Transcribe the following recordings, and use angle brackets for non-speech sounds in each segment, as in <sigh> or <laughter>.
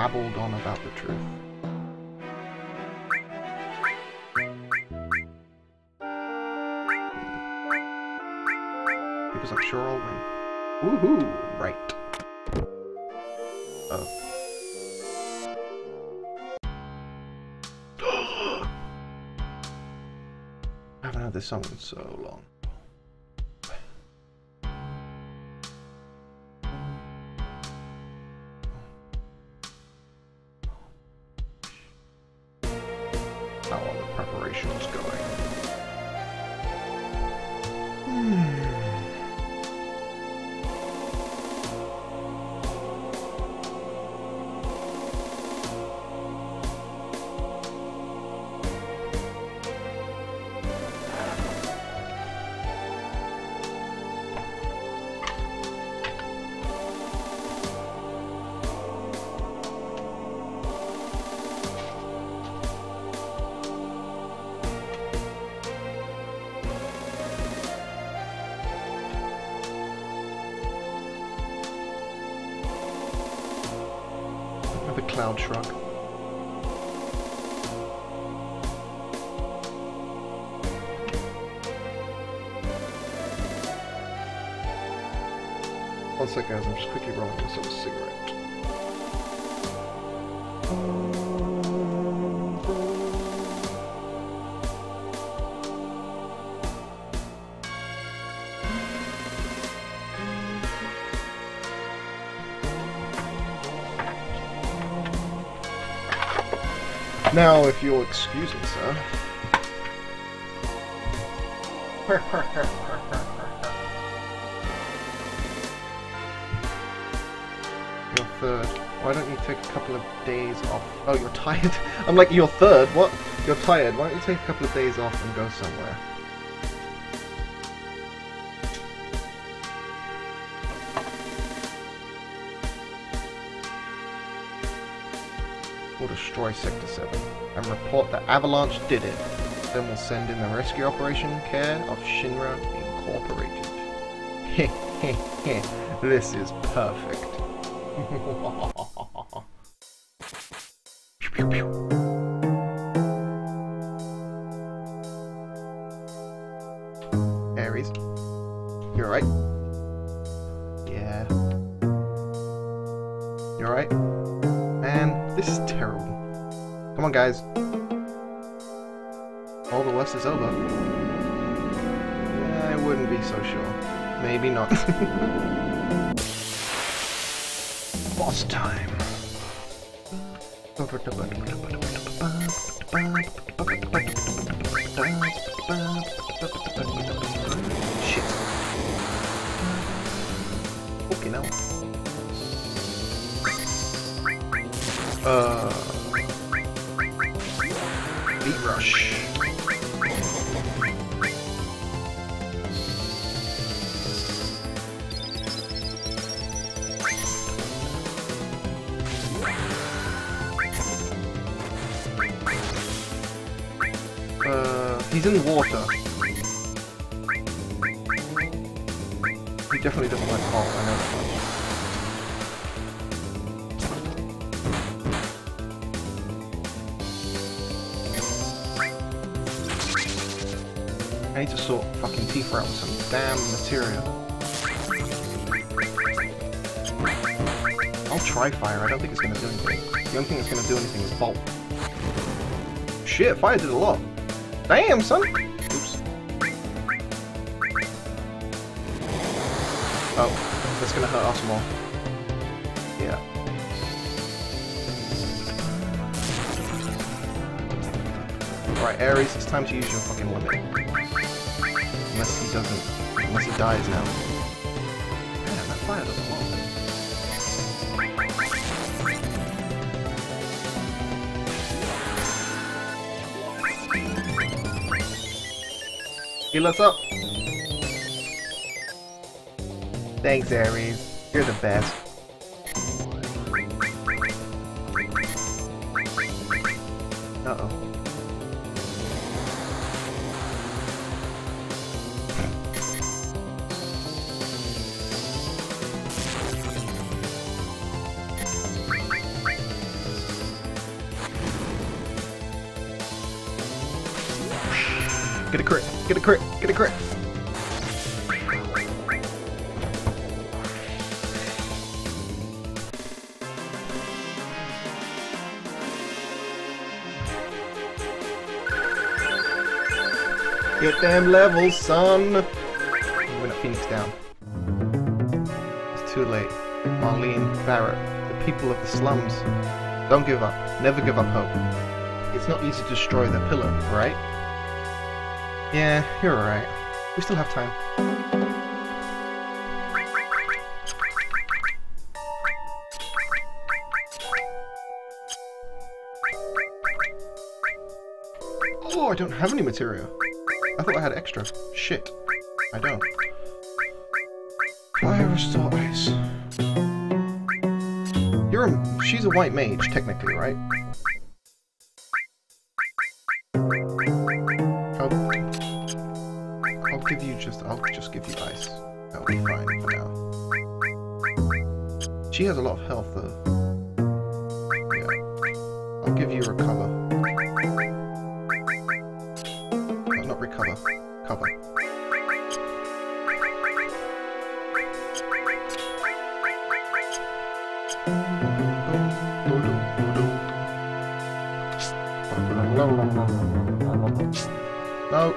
babbled on about the truth. Because I'm sure I'll win. Woohoo! Right. Oh. <gasps> I haven't had this song in so long. How are the preparations going? Cloud shrug. One sec guys, I'm just quickly rolling myself a cigarette. Now, if you'll excuse me, sir. <laughs> You're third. Why don't you take a couple of days off? Oh, you're <laughs> tired? I'm like, you're third? What? You're tired. Why don't you take a couple of days off and go somewhere? Destroy Sector 7 and report that Avalanche did it. Then we'll send in the rescue operation care of Shinra Incorporated. <laughs> This is perfect. <laughs> All the worst is over. Yeah, I wouldn't be so sure. Maybe not. <laughs> Boss time. Shit. Okay, now. Uh. Beat Rush. He's in water. He definitely doesn't like hot, I know that. I need to sort fucking teeth out with some damn material. I'll try fire, I don't think it's gonna do anything. The only thing that's gonna do anything is bolt. Shit, fire did a lot. Damn, son! Oops. Oh, that's gonna hurt us more. Yeah. Alright, Aeris, it's time to use your fucking limit. Unless he doesn't... Unless he dies now. Man, that fire does a. Heal us up! Thanks, Aeris. You're the best. Get them levels, son! We're not Phoenix down. It's too late. Marlene, Barret, the people of the slums. Don't give up. Never give up hope. It's not easy to destroy the pillar, right? Yeah, you're alright. We still have time. Don't have any material. I thought I had extra. Shit. I don't. Fire restore ice. You're a... She's a white mage, technically, right? I'll... I'll give you just... I'll just give you ice. That'll be fine for now. She has a lot of health, though. Yeah. I'll give you recover. No.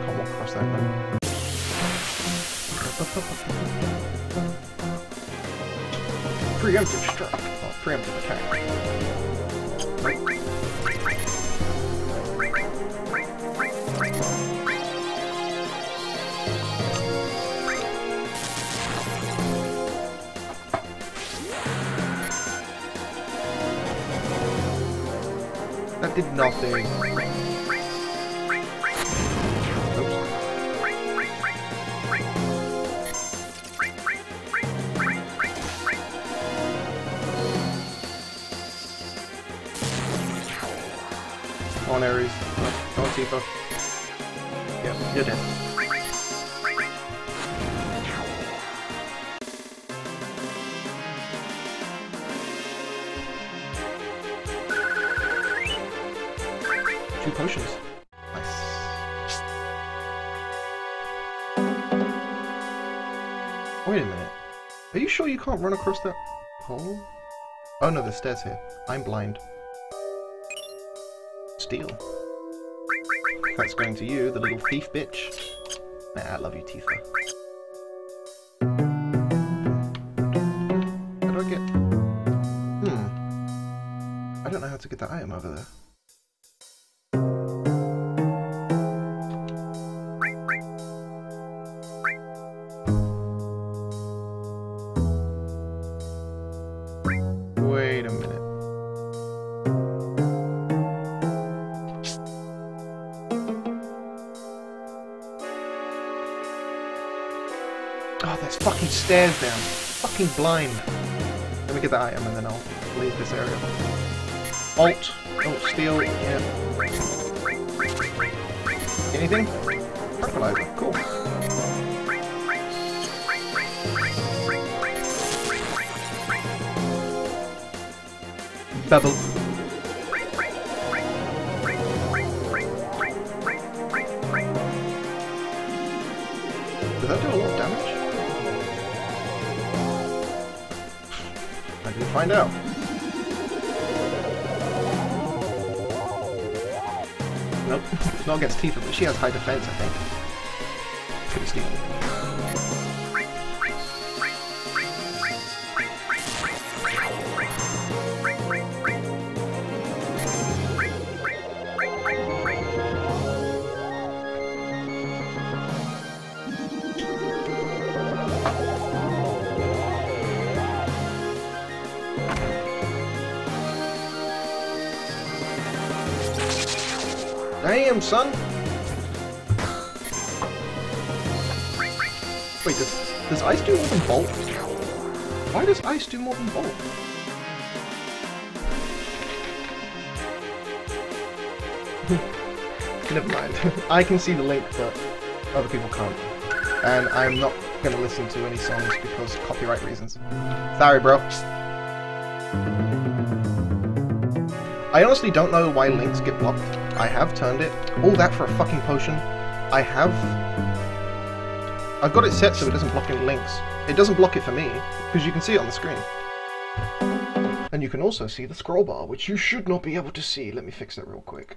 Can't walk across that room. Preemptive strike. Oh, preemptive attack. That did nothing. Oops. Come on, Aeris. Come on, Tifa. Yeah, you're dead. Two potions. Nice. Wait a minute. Are you sure you can't run across that hole? Oh no, there's stairs here. I'm blind. Steal. That's going to you, the little thief bitch. Nah, I love you, Tifa. How do I get... Hmm. I don't know how to get that item over there. Oh, there's fucking stairs down. Fucking blind. Let me get the item and then I'll leave this area. Alt. Oh, steal. Yeah. Anything? Tranquilizer. Cool. Bubble. Did that do a lot of damage? Didn't find out. Nope, not against Tifa, but she has high defense, I think. Pretty steal. Damn, son! Wait, does, does ice do more than bolt? Why does ice do more than bolt? <laughs> Never mind. <laughs> I can see the link, but other people can't. And I'm not going to listen to any songs because copyright reasons. Sorry, bro. I honestly don't know why links get blocked. I have turned it. All that for a fucking potion. I have... I've got it set so it doesn't block any links. It doesn't block it for me, because you can see it on the screen. And you can also see the scroll bar, which you should not be able to see. Let me fix that real quick.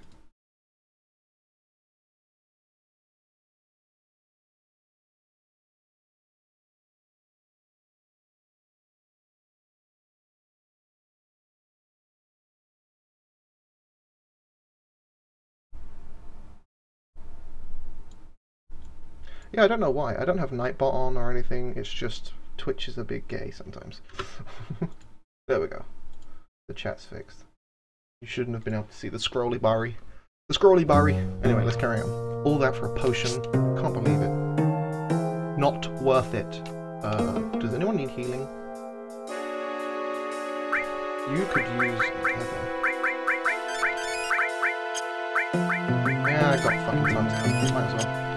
Yeah, I don't know why. I don't have Nightbot on or anything. It's just Twitch is a big gay sometimes. <laughs> there we go. The chat's fixed. You shouldn't have been able to see the scrolly barry. The scrolly barry. Anyway, let's carry on. All that for a potion. Can't believe it. Not worth it. Uh, does anyone need healing? You could use Yeah, I got fucking tons of them. Might as well.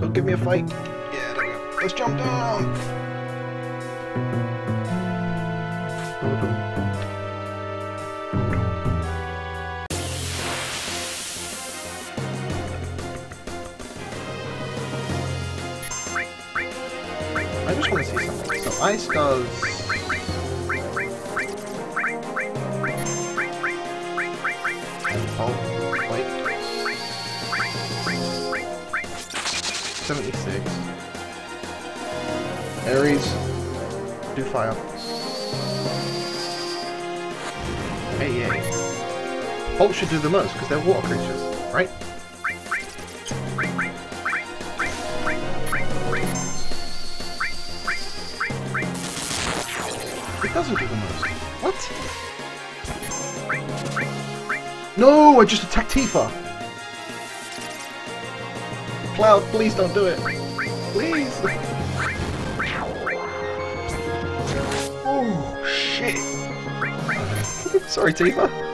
Don't give me a fight. Yeah, there we go. Let's jump down. I just want to see something. So ice does Aeris, do fire. Hey, yay. Bolt should do the most, because they're water creatures, right? It doesn't do the most. What? No, I just attacked Tifa. Cloud, please don't do it. Please. Sorry, Tifa.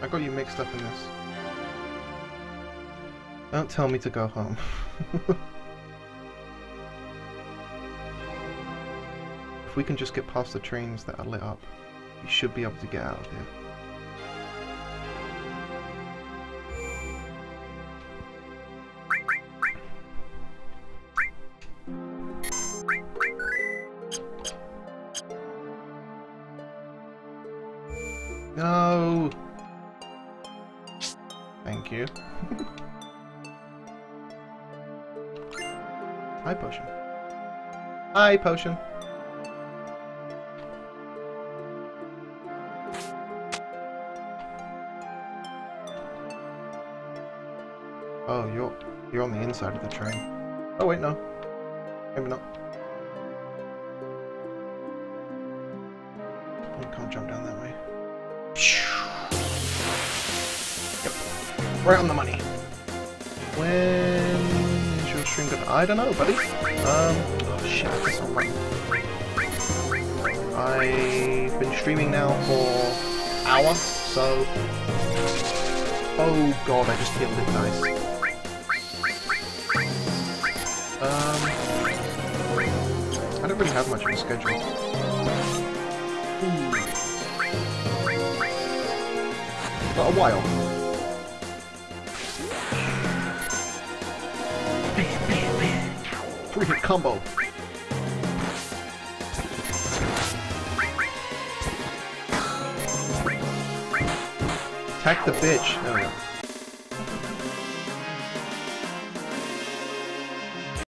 I got you mixed up in this. Don't tell me to go home. <laughs> if we can just get past the trains that are lit up, we should be able to get out of here. No! Thank you. <laughs> Hi-Potion. Hi, potion. Oh, you're you're on the inside of the train. Oh wait, no. Maybe not. You can't jump down that way. Yep. Right on the money. When is your stream I don't know, buddy. Um oh shit. I've been streaming now for hour, so Oh god, I just killed it, nice. Um, I don't really have much of a schedule. Ooh. Got a while. Three hit combo. Attack the bitch. We go.